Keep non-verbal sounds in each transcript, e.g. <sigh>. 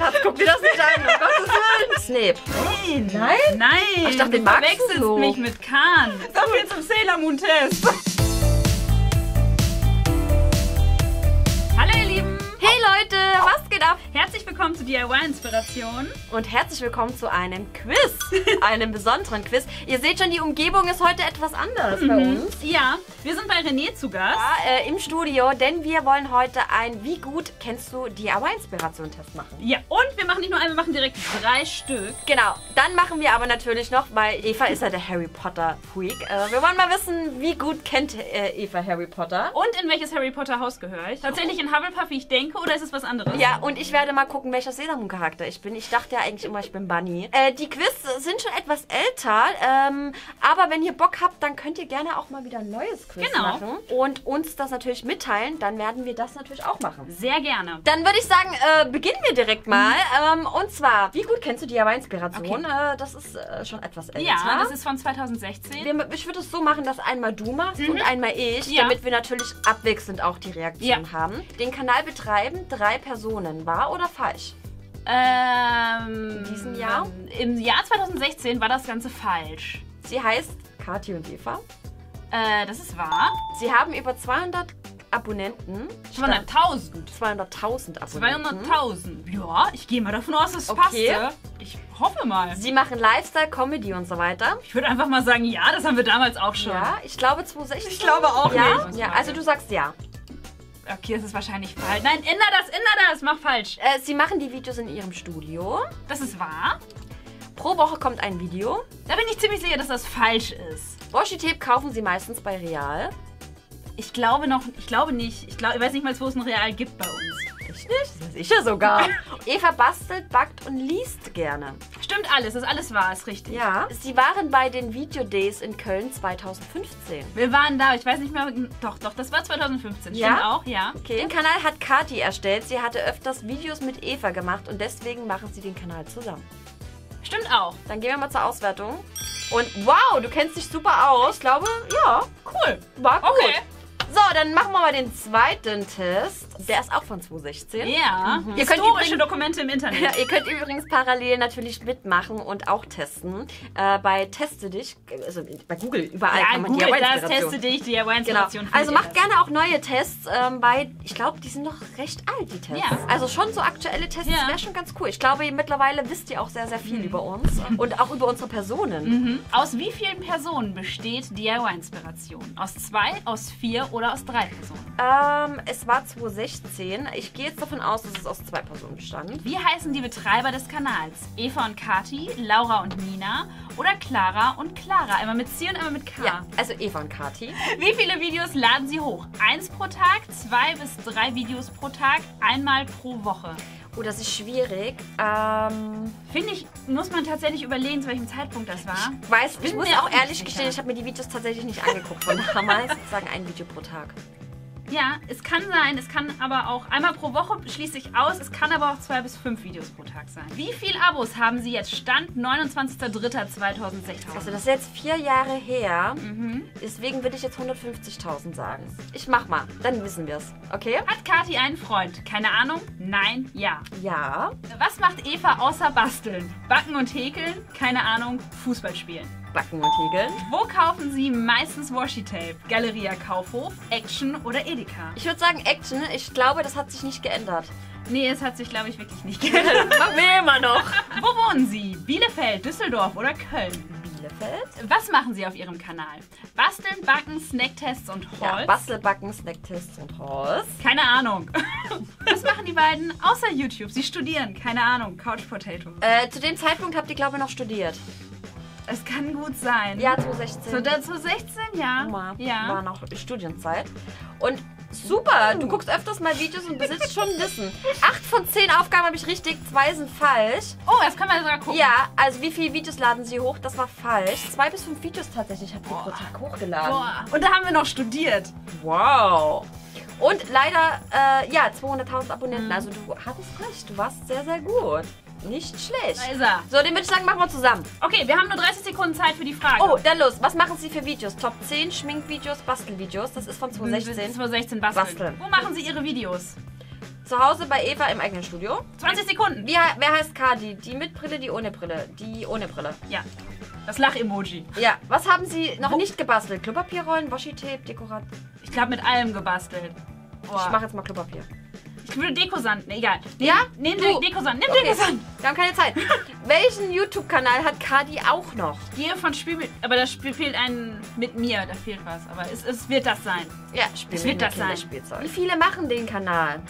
Schatz, guck dir das nicht an. Um Gottes Willen. Snape. Nein. Nein? Nein. Ach, ich dachte, du den magst du verwechselst so. mich mit Khan. So viel zum Sailor Moon Test. Hallo ihr Lieben. Hey Leute, was geht ab? Herzlich willkommen zu DIY Inspiration. Und herzlich willkommen zu einem Quiz. <laughs> einem besonderen Quiz. Ihr seht schon, die Umgebung ist heute etwas anders bei uns. Ja, wir sind bei René zu Gast. Ja, äh, im Studio, denn wir wollen heute ein Wie gut kennst du DIY-Inspiration-Test machen. Ja, und wir machen nicht nur einen, wir machen direkt drei Stück. Genau, dann machen wir aber natürlich noch, weil Eva ist ja der Harry Potter-Freak. Äh, wir wollen mal wissen, wie gut kennt äh, Eva Harry Potter. Und in welches Harry Potter Haus gehöre ich? Tatsächlich in Hufflepuff, wie ich denke, oder ist es was anderes? Ja, und ich werde mal gucken, welcher Sailor Moon Charakter ich bin. Ich dachte ja eigentlich immer, ich bin Bunny. Äh, die Quiz sind schon etwas älter, ähm, aber wenn ihr Bock habt, dann könnt ihr gerne auch mal wieder ein neues Quiz Genau. machen und uns das natürlich mitteilen. Dann werden wir das natürlich auch machen. Sehr gerne. Dann würde ich sagen, äh, beginnen wir direkt mal. Ähm, und zwar, wie gut kennst du DIY-Inspiration? Äh, das ist äh, schon etwas älter. Ja, das ist von 2016. wir, ich würde es so machen, dass einmal du machst und einmal ich, Ja. damit wir natürlich abwechselnd auch die Reaktion Ja. haben. Den Kanal betreiben drei Personen. Wahr oder falsch? Ähm, In diesem Jahr? Im Jahr 2016 war das Ganze falsch. Sie heißt Kathi und Eva. Äh, das ist wahr. Sie haben über 200 Abonnenten. 200.000. 200.000 Abonnenten. 200.000. Ja, ich gehe mal davon aus, es Okay. passte. Ich hoffe mal. Sie machen Lifestyle, Comedy und so weiter. Ich würde einfach mal sagen, ja, das haben wir damals auch schon. Ja, ich glaube 2016. Ich glaube auch ja? nicht. Ja, also du sagst ja. Okay, das ist wahrscheinlich falsch. Nein, änder das, änder das, mach falsch. Äh, Sie machen die Videos in Ihrem Studio. Das ist wahr. Pro Woche kommt ein Video. Da bin ich ziemlich sicher, dass das falsch ist. Washi-Tape kaufen Sie meistens bei Real. Ich glaube noch, ich glaube nicht. Ich, glaube, ich weiß nicht mal, wo es ein Real gibt bei uns. Ich nicht? Das sicher sogar. <laughs> Eva bastelt, backt und liest gerne. Stimmt alles, das ist alles wahr, ist richtig. Ja. Sie waren bei den Video Days in Köln 2015. Wir waren da, ich weiß nicht mehr. Doch, doch, das war 2015. Ja? Stimmt auch, ja. Okay. Den Kanal hat Kati erstellt. Sie hatte öfters Videos mit Eva gemacht und deswegen machen sie den Kanal zusammen. Stimmt auch. Dann gehen wir mal zur Auswertung. Und wow, du kennst dich super aus. Ich glaube, ja, Cool. war gut. Okay. So, dann machen wir mal den zweiten Test. Der ist auch von 2016. Ja. Ihr könnt Historische übrigens- Dokumente im Internet. <laughs> Ja, ihr könnt übrigens parallel natürlich mitmachen und auch testen. Äh, bei Teste dich, also bei Google, überall Ja, kann man Google das, teste dich, Genau. DIY-Inspiration. Also macht gerne auch neue Tests, ähm, weil ich glaube, die sind noch recht alt, die Tests. Ja. Also schon so aktuelle Tests Ja. wäre schon ganz cool. Ich glaube, mittlerweile wisst ihr auch sehr, sehr viel über uns und auch über unsere Personen. Mhm. Aus wie vielen Personen besteht DIY-Inspiration? Aus zwei, aus vier oder aus drei Personen? Ähm, es war 2016. Ich gehe jetzt davon aus, dass es aus zwei Personen bestand. Wie heißen die Betreiber des Kanals? Eva und Kati, Laura und Nina oder Clara und Clara? Einmal mit C und einmal mit K. Ja, also Eva und Kati. Wie viele Videos laden Sie hoch? Eins pro Tag, zwei bis drei Videos pro Tag, einmal pro Woche. Oh, das ist schwierig. Ähm, Finde ich, muss man tatsächlich überlegen, zu welchem Zeitpunkt das war. weiß, ich muss auch ehrlich gestehen, ich habe mir die Videos tatsächlich nicht angeguckt von damals. Ich <laughs> sagen ein Video pro Tag. Ja, es kann sein, es kann aber auch einmal pro Woche schließt sich aus, es kann aber auch zwei bis fünf Videos pro Tag sein. Wie viele Abos haben Sie jetzt? Stand 29.03.2016. Also das ist jetzt vier Jahre her. Mhm. Deswegen würde ich jetzt 150.000 sagen. Ich mach mal, dann wissen wir es. Okay? Hat Kathi einen Freund? Keine Ahnung? Nein, ja. Ja. Was macht Eva außer basteln? Backen und häkeln? Keine Ahnung, Fußball spielen. Backen und Häkeln. Wo kaufen Sie meistens Washi-Tape? Galeria Kaufhof, Action oder Edeka? Ich würde sagen Action. Ich glaube, das hat sich nicht geändert. Nee, es hat sich, glaube ich, wirklich nicht <laughs> geändert. Machen wir immer noch. Wo wohnen Sie? Bielefeld, Düsseldorf oder Köln? Bielefeld. Was machen Sie auf Ihrem Kanal? Basteln, Backen, Snacktests und Ja, Hauls? Bastelbacken, Snacktests und Halls. Keine Ahnung. <laughs> Was machen die beiden außer YouTube? Sie studieren. Keine Ahnung. Couch Potato. Äh, zu dem Zeitpunkt habt ihr, glaube ich, noch studiert. Es kann gut sein. Ja, 2016. So, dazu 16, ja. War Ja. noch Studienzeit. Und super, du guckst öfters mal Videos und besitzt schon Wissen. Acht von zehn Aufgaben habe ich richtig, zwei sind falsch. Oh, das kann man sogar gucken. Ja, also wie viele Videos laden sie hoch? Das war falsch. Zwei bis fünf Videos tatsächlich habt ihr pro Tag hochgeladen. Boah. Und da haben wir noch studiert. Wow. Und leider, äh, ja, 200.000 Abonnenten. Mhm. Also du hattest recht, du warst sehr, sehr gut. Nicht schlecht. Da ist er. So, den würde ich sagen, machen wir zusammen. Okay, wir haben nur 30 Sekunden Zeit für die Frage. Oh, dann los. Was machen Sie für Videos? Top 10 Schminkvideos, Bastelvideos. Das ist von 2016. 2016 basteln. Basteln. Wo machen Sie Ihre Videos? Zu Hause bei Eva im eigenen Studio. 20 Sekunden. Wie, wer heißt Kadi? Die mit Brille, die ohne Brille? Die ohne Brille. Ja. Das Lach-Emoji. Ja, was haben Sie noch nicht gebastelt? Klopapierrollen, Washi-Tape, Dekorat. Ich glaube mit allem gebastelt. Boah. Ich mache jetzt mal Klopapier. Ich würde Dekosand. Nee, egal. Nimm, Ja? Nimm Du. De Dekosand. Nimm Okay. Dekosand. Wir haben keine Zeit. <laughs> Welchen YouTube-Kanal hat Kadi auch noch? Hier von Spiel mit. Aber da spiel- fehlt ein mit mir. Da fehlt was. Aber es, es wird das sein. Ja, Spiel Es wird das sein. Wie viele machen den Kanal?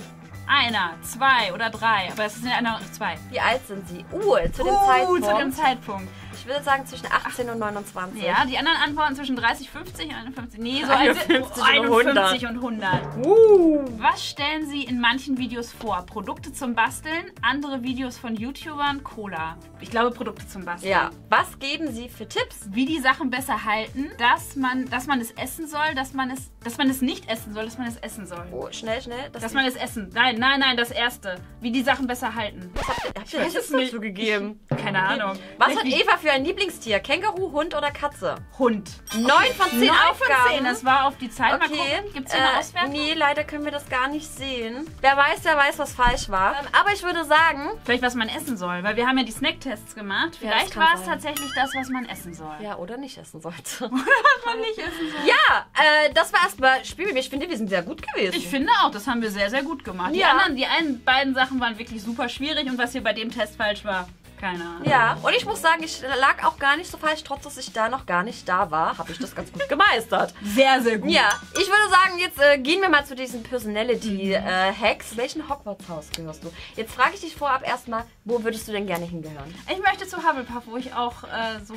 Einer, zwei oder drei. Aber es sind ja noch zwei. Wie alt sind sie? Uh, zu dem Uh, Zeitpunkt. zu dem Zeitpunkt. Ich würde sagen zwischen 18 und 29. Ja, die anderen antworten zwischen 30, 50 und 51. Nee, so 51 also, und 51 und 100. Uh. Was stellen Sie in manchen Videos vor? Produkte zum Basteln, andere Videos von YouTubern, Cola. Ich glaube Produkte zum Basteln. Ja, was geben Sie für Tipps? Wie die Sachen besser halten, dass man, dass man es essen soll, dass man es, dass man es nicht essen soll, dass man es essen soll. Oh, schnell, schnell. Das Dass man es essen. Nein, nein, nein, das erste. Wie die Sachen besser halten. habt ihr weiß Tipps es nicht. dazu gegeben? Keine Ahnung. Was hat Eva für ein Lieblingstier? Känguru, Hund oder Katze? Hund. Neun von zehn Neun Aufgaben. von zehn. Das war auf die Zeit. Okay. Gibt es hier eine äh, Auswertung? nee, leider können wir das gar nicht sehen. Wer weiß, wer weiß, was falsch war. Ähm, aber ich würde sagen, Vielleicht, was man essen soll, weil wir haben ja die Snacktests gemacht. Ja, Vielleicht kann war es tatsächlich das, was man essen soll. ja, oder nicht essen sollte. <laughs> Was man nicht essen soll. ja, äh, das war erstmal Spiel. Ich finde, wir sind sehr gut gewesen. Ich finde auch, das haben wir sehr, sehr gut gemacht. Die Ja. anderen, die einen beiden Sachen waren wirklich super schwierig und was hier bei dem Test falsch war, keine Ahnung. Ja, und ich muss sagen, ich lag auch gar nicht so falsch, trotz dass ich da noch gar nicht da war, habe ich das ganz gut <laughs> gemeistert. Sehr, sehr gut. Ja, ich würde sagen, jetzt äh, gehen wir mal zu diesen Personality-Hacks. Welchen Hogwarts-Haus gehörst du? Jetzt frage ich dich vorab erstmal, wo würdest du denn gerne hingehören? Ich möchte zu Hufflepuff, wo ich auch äh, so,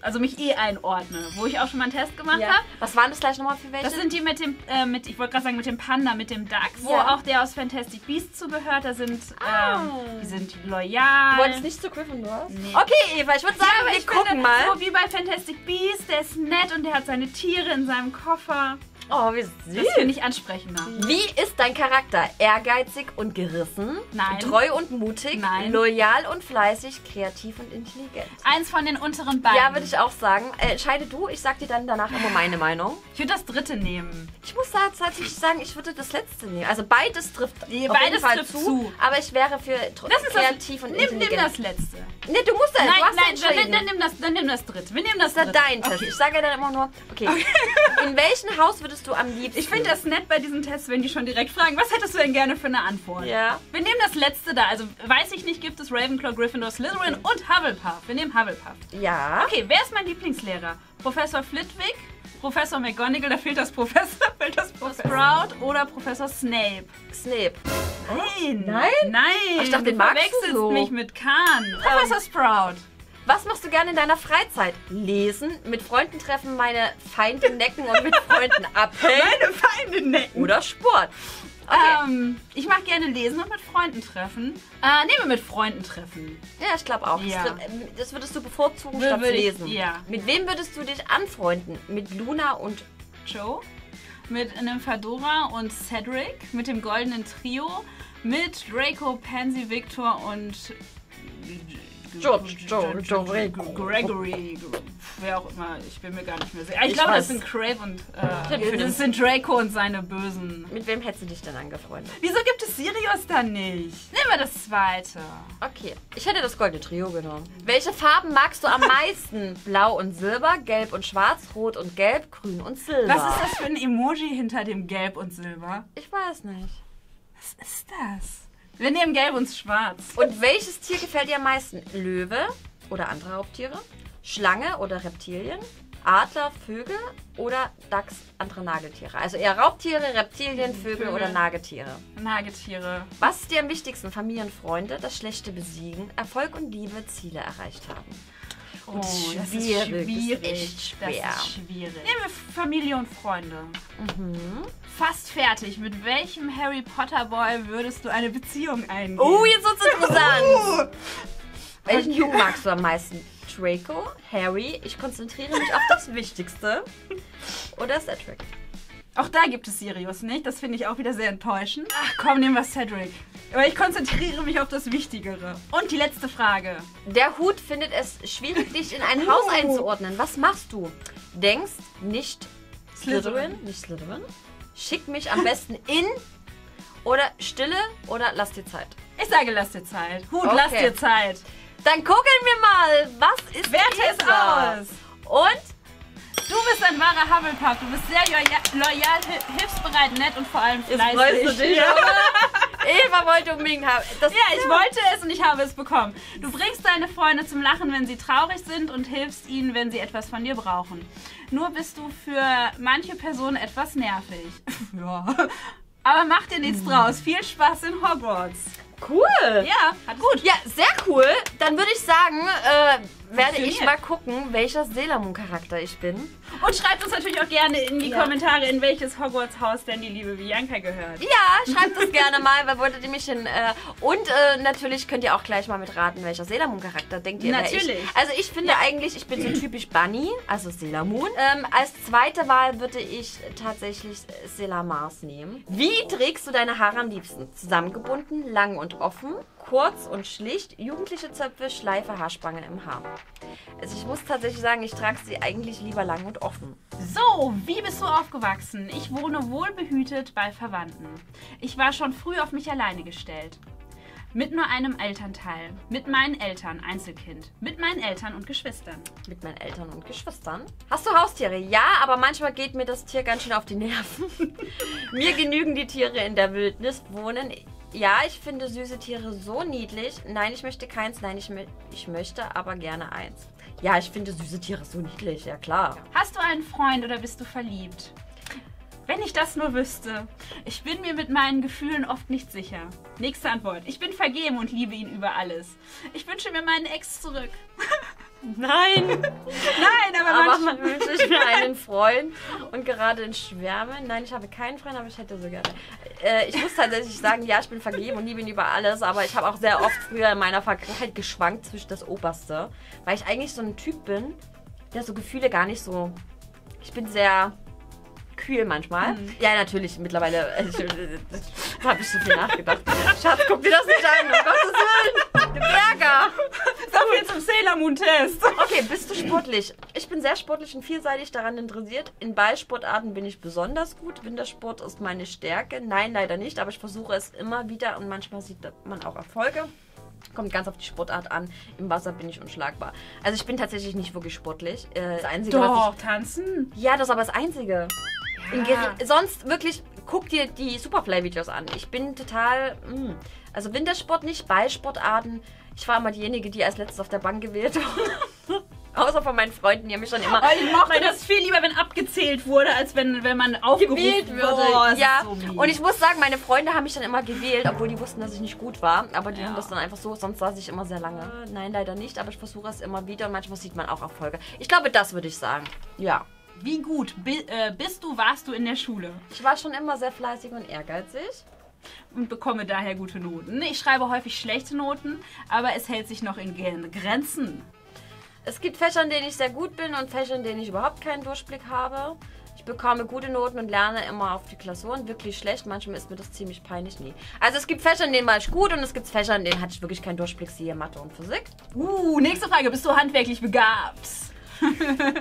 also mich eh einordne, wo ich auch schon mal einen Test gemacht habe. Was waren das gleich nochmal für welche? Das sind die mit dem, äh, mit, ich wollte gerade sagen, mit dem Panda, mit dem wo Ja. auch der aus Fantastic Beasts zugehört. Da sind, ähm, die sind loyal. du wolltest nicht zu Gryffindor? Nee. Okay, Eva, ich würde sagen, aber wir ich gucken finde, mal. So wie bei Fantastic Beasts, der ist nett und der hat seine Tiere in seinem Koffer. Oh, wie Das süß. finde ich ansprechender. Wie ist dein Charakter? Ehrgeizig und gerissen? Nein. Treu und mutig? Nein. Loyal und fleißig? Kreativ und intelligent? Eins von den unteren beiden. Ja, würde ich auch sagen. Äh, entscheide du, ich sag dir dann danach immer meine Meinung. Ich würde das dritte nehmen. Ich muss da tatsächlich sagen, ich würde das letzte nehmen. Also beides trifft Nee, auf beides jeden Fall trifft zu, zu. Aber ich wäre für tr- Das ist das- kreativ und Nimm, nimm intelligent. das letzte. Nee, du musst ja, Nein, du nein, dann, dann, nimm das, dann nimm das dritte. Wir nehmen das das dritte. ja dein Test. Okay. Ich sage ja dann immer nur, okay. In welchem Haus würdest du am liebsten? Ich finde das nett bei diesen Tests, wenn die schon direkt fragen, was hättest du denn gerne für eine Antwort? Ja. Wir nehmen das letzte da. Also weiß ich nicht, gibt es Ravenclaw, Gryffindor, Slytherin und Hufflepuff. Wir nehmen Hufflepuff. Ja. Okay, wer ist mein Lieblingslehrer? Professor Flitwick, Professor McGonagall, da fehlt das Professor, <laughs> fehlt das Professor Sprout oder Professor Snape? Snape. Nein. Nein? Nein. Ich dachte, du den magst du so. mich mit Khan. Professor Sprout. Was machst du gerne in deiner Freizeit? Lesen, mit Freunden treffen, meine Feinde necken und mit Freunden <laughs> abhängen? Meine Feinde necken. Oder Sport? Okay. Ähm, ich mag gerne lesen und mit Freunden treffen. Äh, nehmen wir mit Freunden treffen. Ja, ich glaube auch. Ja. Das, ähm, das würdest du bevorzugen statt zu würde ich- lesen. ja. Mit wem würdest du dich anfreunden? Mit Luna und Joe. Mit einem Fedora und Cedric. Mit dem goldenen Trio. Mit Draco, Pansy, Victor und. George, Joe, Draco. Gregory. Wer auch immer. Ich bin mir gar nicht mehr sicher. Ich, Ich glaube, das sind Crave und. Äh, das sind Draco und seine Bösen. mit wem hättest du dich denn angefreundet? Wieso gibt es Sirius dann nicht? Nehmen wir das zweite. Okay, ich hätte das goldene Trio genommen. Welche Farben magst du am meisten? <laughs> Blau und Silber, Gelb und Schwarz, Rot und Gelb, Grün und Silber. Was ist das für ein Emoji hinter dem Gelb und Silber? Ich weiß nicht. Was ist das? Wir nehmen Gelb und Schwarz. Und welches Tier gefällt dir am meisten? Löwe oder andere Raubtiere? Schlange oder Reptilien? Adler, Vögel oder Dachs, andere Nagetiere? Also eher Raubtiere, Reptilien, Vögel, Vögel. oder Nagetiere. Nagetiere. Was ist dir am wichtigsten? Familien, Freunde, das Schlechte besiegen, Erfolg und Liebe, Ziele erreicht haben. Oh, Und das ist schwierig, das ist schwierig. schwer. Das ist schwierig. Nehmen wir Familie und Freunde. Mhm. Fast fertig. Mit welchem Harry Potter Boy würdest du eine Beziehung eingehen? Oh, jetzt wird's interessant. Oh. Welchen Jungen magst du am meisten? Draco, Harry, ich konzentriere mich auf das Wichtigste. <laughs> Oder Cedric? Auch da gibt es Sirius nicht. Das finde ich auch wieder sehr enttäuschend. Ach komm, nehmen wir Cedric. Aber ich konzentriere mich auf das Wichtigere. Und die letzte Frage. Der Hut findet es schwierig, dich in ein Haus einzuordnen. Was machst du? Denkst nicht Slytherin, nicht Slytherin. Schick mich am besten <laughs> in Oder Stille oder lass dir Zeit? Ich sage, lass dir Zeit. Hut, Okay. lass dir Zeit. Dann gucken wir mal, was ist Werte es aus. Und Du bist ein wahrer Hufflepuff. Du bist sehr loyal, loyal hi- hilfsbereit, nett und vor allem jetzt fleißig. freust du dich, <laughs> Ja. Eva wollte unbedingt haben. Das, Ja, ich wollte es und ich habe es bekommen. Du bringst deine Freunde zum Lachen, wenn sie traurig sind und hilfst ihnen, wenn sie etwas von dir brauchen. Nur bist du für manche Personen etwas nervig. <laughs> ja. Aber mach dir nichts draus. Viel Spaß in Hogwarts. Cool. Ja, hat gut. Ja, sehr cool. Dann würde ich sagen, äh, werde ich mal gucken, welcher Moon Charakter ich bin. Und schreibt uns natürlich auch gerne in die Ja. Kommentare, in welches Hogwarts-Haus denn die liebe Bianca gehört. Ja, schreibt das gerne mal, wer wolltet ihr mich hin? Äh, und äh, natürlich könnt ihr auch gleich mal mitraten, welcher Moon Charakter denkt ihr? Natürlich. Ich? Also ich finde eigentlich, ich bin so typisch Bunny, also Moon. Ähm, als zweite Wahl würde ich tatsächlich Sailor Mars nehmen. Wie trägst du deine Haare am liebsten? Zusammengebunden, lang und offen, kurz und schlicht, jugendliche Zöpfe, Schleife, Haarspange im Haar. Also ich muss tatsächlich sagen, ich trage sie eigentlich lieber lang und offen. So, wie bist du aufgewachsen? Ich wohne wohlbehütet bei Verwandten. Ich war schon früh auf mich alleine gestellt. Mit nur einem Elternteil. Mit meinen Eltern, Einzelkind. Mit meinen Eltern und Geschwistern. Mit meinen Eltern und Geschwistern. Hast du Haustiere? Ja, aber manchmal geht mir das Tier ganz schön auf die Nerven. <laughs> mir genügen die Tiere in der Wildnis wohnen. Ja, ich finde süße Tiere so niedlich. Nein, ich möchte keins. Nein, ich, ich möchte aber gerne eins. Ja, ich finde süße Tiere so niedlich. Ja, klar. Hast du einen Freund oder bist du verliebt? Wenn ich das nur wüsste. Ich bin mir mit meinen Gefühlen oft nicht sicher. Nächste Antwort. Ich bin vergeben und liebe ihn über alles. Ich wünsche mir meinen Ex zurück. <laughs> Nein, <laughs> Nein, aber, aber manchmal... man wünsche ich mir einen Freund und gerade in Schwärme. Nein, ich habe keinen Freund, aber ich hätte so gerne. Äh, ich muss tatsächlich sagen, ja, ich bin vergeben und liebe ihn über alles, aber ich habe auch sehr oft früher in meiner Vergangenheit geschwankt zwischen das Oberste, weil ich eigentlich so ein Typ bin, der so Gefühle gar nicht so. Ich bin sehr kühl manchmal. Ja, natürlich, mittlerweile äh, ich- habe ich so viel nachgedacht. Schatz, guck dir das nicht an, um Gottes Willen. Der Berger. So viel zum Sailor Moon Test. Okay, bist du sportlich? Ich bin sehr sportlich und vielseitig daran interessiert. In Ballsportarten bin ich besonders gut. Wintersport ist meine Stärke. Nein, leider nicht, aber ich versuche es immer wieder und manchmal sieht man auch Erfolge. Kommt ganz auf die Sportart an. Im Wasser bin ich unschlagbar. Also ich bin tatsächlich nicht wirklich sportlich. Äh, Das Einzige, was Doch, tanzen. ich... Ja, das ist aber das Einzige. Ja. Sonst wirklich, guck dir die Superfly-Videos an. Ich bin total. Mh. Also Wintersport nicht, Ballsportarten. Ich war immer diejenige, die als letztes auf der Bank gewählt wurde. <laughs> Außer von meinen Freunden, die haben mich dann immer. Oh, ich mochte das viel lieber, wenn abgezählt wurde, als wenn, wenn man aufgerufen gewählt würde. Oh, ja, so und ich muss sagen, meine Freunde haben mich dann immer gewählt, obwohl die wussten, dass ich nicht gut war. Aber die Ja. haben das dann einfach so, sonst saß ich immer sehr lange. Nein, leider nicht, aber ich versuche es immer wieder und manchmal sieht man auch Erfolge. Ich glaube, das würde ich sagen. Ja. Wie gut bi äh, bist du, warst du in der Schule Ich war schon immer sehr fleißig und ehrgeizig. und bekomme daher gute Noten. Ich schreibe häufig schlechte Noten, aber es hält sich noch in Grenzen. Es gibt Fächer, in denen ich sehr gut bin und Fächer, in denen ich überhaupt keinen Durchblick habe. Ich bekomme gute Noten und lerne immer auf die Klausuren. Wirklich schlecht. Manchmal ist mir das ziemlich peinlich. Nie. Also es gibt Fächer, in denen war ich gut und es gibt Fächer, in denen hatte ich wirklich keinen Durchblick. Siehe Mathe und Physik. Uh, nächste Frage. Bist du handwerklich begabt?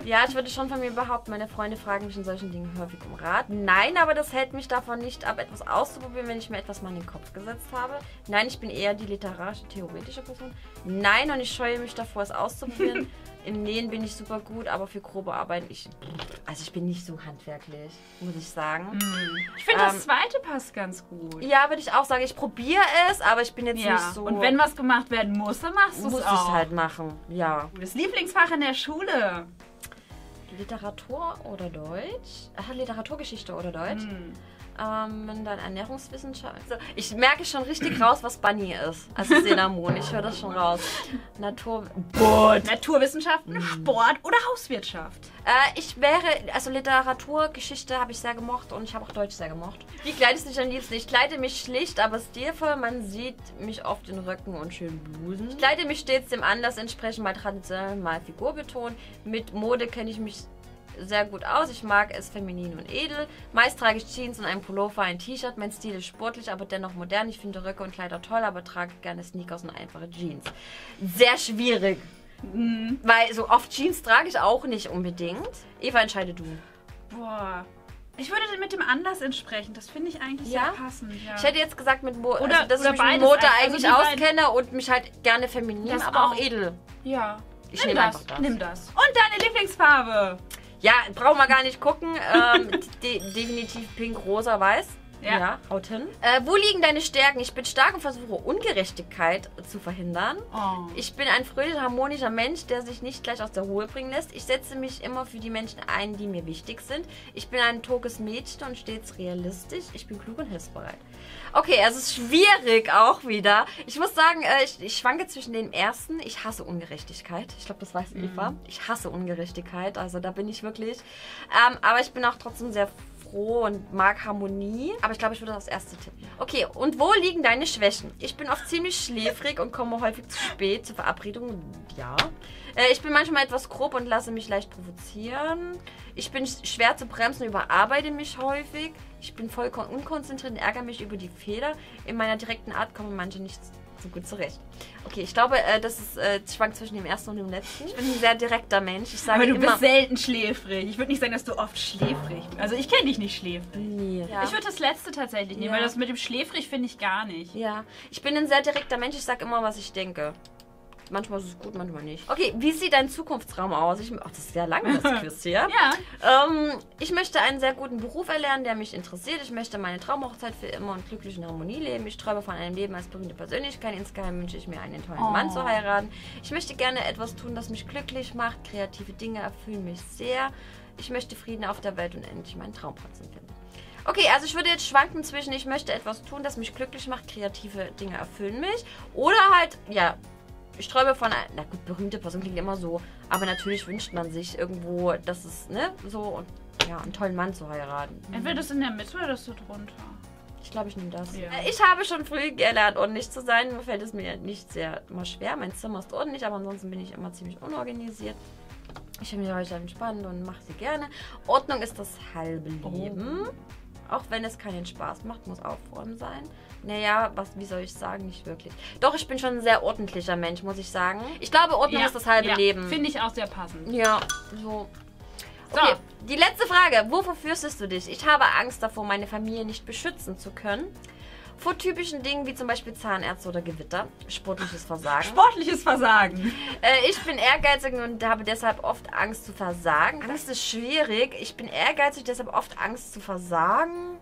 Ja, ich würde schon von mir behaupten, meine Freunde fragen mich in solchen Dingen häufig um Rat. Nein, aber das hält mich davon nicht ab, etwas auszuprobieren, wenn ich mir etwas mal in den Kopf gesetzt habe. Nein, ich bin eher die literarische, theoretische Person. Nein, und ich scheue mich davor, es auszuprobieren. <laughs> Im Nähen bin ich super gut, aber für grobe Arbeiten, ich, also ich bin nicht so handwerklich, muss ich sagen. Ich finde, Ähm, das zweite passt ganz gut. Ja, würde ich auch sagen, ich probiere es, aber ich bin jetzt Ja, nicht so... und wenn was gemacht werden muss, dann machst du muss es ich auch. halt machen, ja. Das Lieblingsfach in der Schule. Literatur oder Deutsch? Ach, Literaturgeschichte oder Deutsch? Hm. Ähm, dann Ernährungswissenschaft. So, ich merke schon richtig raus, was Bunny ist. Also Cinnamon, ich höre das schon raus. Natur. Boot. Naturwissenschaften, Hm. Sport oder Hauswirtschaft. Äh, ich wäre, also Literatur, Geschichte habe ich sehr gemocht und ich habe auch Deutsch sehr gemocht. Wie kleidest du dich am liebsten? Ich kleide mich schlicht, aber stilvoll. Man sieht mich oft in Röcken und schönen Blusen. Ich kleide mich stets dem Anlass entsprechend, mal traditionell, mal figurbetont. Mit Mode kenne ich mich sehr gut aus. Ich mag es feminin und edel. Meist trage ich Jeans und einen Pullover, ein T-Shirt. Mein Stil ist sportlich, aber dennoch modern. Ich finde Röcke und Kleider toll, aber trage gerne Sneakers und einfache Jeans. Sehr schwierig. Weil so oft Jeans trage ich auch nicht unbedingt. Eva, entscheide du. Boah. Ich würde mit dem Anlass entsprechen. Das finde ich eigentlich Ja? sehr passend. Ja. Ich hätte jetzt gesagt, mit Mo Oder- also, dass oder ich mich mit Mode also eigentlich beiden- auskenne und mich halt gerne feminin, Das aber auch auch. edel. ja. Ich nehme einfach das. Nimm das. Und deine Lieblingsfarbe? Ja, brauchen wir gar nicht gucken. Ähm, <laughs> de definitiv pink, rosa, weiß. Ja. haut hin. Äh, wo liegen deine Stärken? Ich bin stark und versuche Ungerechtigkeit zu verhindern. Oh. Ich bin ein fröhlicher, harmonischer Mensch, der sich nicht gleich aus der Ruhe bringen lässt. Ich setze mich immer für die Menschen ein, die mir wichtig sind. Ich bin ein toges Mädchen und stets realistisch. Ich bin klug und hilfsbereit. Okay, also es ist schwierig auch wieder. Ich muss sagen, äh, ich, ich schwanke zwischen den ersten. Ich hasse Ungerechtigkeit. Ich glaube, das weiß Eva. Ich hasse Ungerechtigkeit. Also da bin ich wirklich. Ähm, aber ich bin auch trotzdem sehr froh und mag Harmonie. Aber ich glaube, ich würde das erste tippen. Okay, und wo liegen deine Schwächen? Ich bin oft ziemlich schläfrig und komme häufig zu spät zur Verabredung. Ja. Äh, ich bin manchmal etwas grob und lasse mich leicht provozieren. Ich bin sch- schwer zu bremsen überarbeite mich häufig. Ich bin voll kon- unkonzentriert und ärgere mich über die Fehler. In meiner direkten Art kommen manche nicht so gut zurecht. Okay, ich glaube, äh, das ist äh, schwankt zwischen dem ersten und dem letzten. Ich bin ein sehr direkter Mensch. Ich sage Aber du immer... bist selten schläfrig. Ich würde nicht sagen, dass du oft schläfrig bist. Also ich kenne dich nicht schläfrig. Nee. Ja. Ich würde das letzte tatsächlich nehmen, Ja. weil das mit dem schläfrig finde ich gar nicht. Ja, ich bin ein sehr direkter Mensch. Ich sag immer, was ich denke. Manchmal ist es gut, manchmal nicht. Okay, wie sieht dein Zukunftsraum aus? Ich, ach, das ist sehr lang, das <laughs> Quiz hier. Ja. Ähm, ich möchte einen sehr guten Beruf erlernen, der mich interessiert. Ich möchte meine Traumhochzeit für immer und glücklich in Harmonie leben. Ich träume von einem Leben als berühmte Persönlichkeit. Insgeheim wünsche ich mir einen tollen Oh. Mann zu heiraten. Ich möchte gerne etwas tun, das mich glücklich macht. Kreative Dinge erfüllen mich sehr. Ich möchte Frieden auf der Welt und endlich meinen Traumplatz finden. Okay, also ich würde jetzt schwanken zwischen, ich möchte etwas tun, das mich glücklich macht, kreative Dinge erfüllen mich. Oder halt, ja, ich träume von einer, na gut, berühmte Person klingt immer so, aber natürlich wünscht man sich irgendwo, dass es, ne, so, und, ja, einen tollen Mann zu heiraten. Entweder das in der Mitte oder das so drunter. Ich glaube, ich nehme das. Ja. Äh, Ich habe schon früh gelernt, ordentlich zu sein. Mir fällt es mir nicht sehr immer schwer. Mein Zimmer ist ordentlich, aber ansonsten bin ich immer ziemlich unorganisiert. Ich habe mich heute entspannt und mache sie gerne. Ordnung ist das halbe Leben. Auch wenn es keinen Spaß macht, muss Aufräumen sein. Naja, was, wie soll ich sagen, nicht wirklich. Doch, ich bin schon ein sehr ordentlicher Mensch, muss ich sagen. Ich glaube, Ordnung ist das halbe ja. Leben. Finde ich auch sehr passend. Ja, so. So. Okay, die letzte Frage. Wovor fürchtest du dich? Ich habe Angst davor, meine Familie nicht beschützen zu können. Vor typischen Dingen wie zum Beispiel Zahnärzte oder Gewitter. Sportliches Versagen. Sportliches Versagen. Äh, ich bin ehrgeizig und habe deshalb oft Angst zu versagen. Angst ist schwierig. Ich bin ehrgeizig, deshalb oft Angst zu versagen.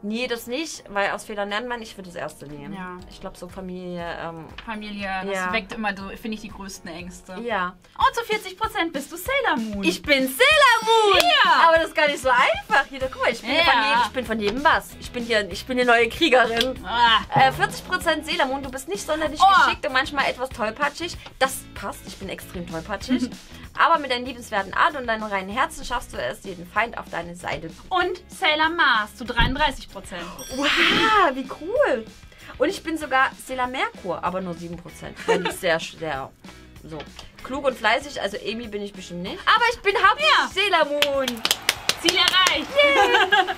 Nee, das nicht, weil aus Fehlern lernt man. Ich würde das erste nehmen. Ja. Ich glaube, so Familie, ähm, Familie, das Ja. weckt immer, so, finde ich, die größten Ängste. ja. Und zu 40% bist du Sailor Moon. Ich bin Sailor Moon! Ja. Aber das ist gar nicht so einfach. Hier, guck mal, ich bin, Ja. von, jedem, ich bin von jedem was. Ich bin hier, ich bin die neue Kriegerin. Ah. Äh, 40% Sailor Moon, du bist nicht sonderlich Oh. geschickt und manchmal etwas tollpatschig. Das passt, ich bin extrem tollpatschig. <laughs> Aber mit deiner liebenswerten Art und deinem reinen Herzen schaffst du es, jeden Feind auf deine Seite. Und Sailor Mars zu 33%. Wow, wie cool. Und ich bin sogar Sailor Merkur, aber nur 7%. Weil ich sehr, sehr so klug und fleißig. Also Amy bin ich bestimmt nicht. Aber ich bin hauptsächlich Sailor Moon. Ziel erreicht.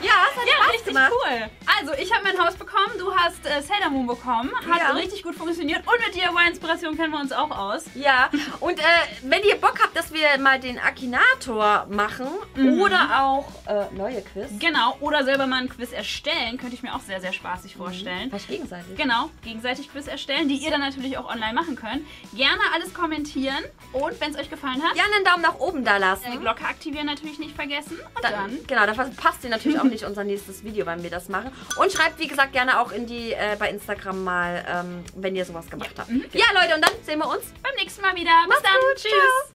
Ja, es hat Ja, Spaß richtig gemacht. cool. Also, ich habe mein Haus bekommen, du hast äh, Sailor Moon bekommen. Hat Ja. richtig gut funktioniert. Und mit DIY-Inspiration kennen wir uns auch aus. Ja, und äh, wenn ihr Bock habt, dass wir mal den Akinator machen Mhm. oder auch äh, neue Quiz. Genau. Oder selber mal ein Quiz erstellen, könnte ich mir auch sehr, sehr spaßig vorstellen. Vielleicht gegenseitig. Genau, gegenseitig Quiz erstellen, die ihr dann natürlich auch online machen könnt. Gerne alles kommentieren und wenn es euch gefallen hat, Ja, einen Daumen nach oben da die lassen. Glocke aktivieren natürlich nicht vergessen. Und Dann, dann <laughs> genau, dann verpasst ihr natürlich auch nicht unser nächstes Video, wenn wir das machen. Und schreibt, wie gesagt, gerne auch in die äh, bei Instagram mal, ähm, wenn ihr sowas gemacht habt. Ja, Leute, und dann sehen wir uns. beim nächsten Mal wieder. Bis Macht's dann. gut, Tschüss. ciao.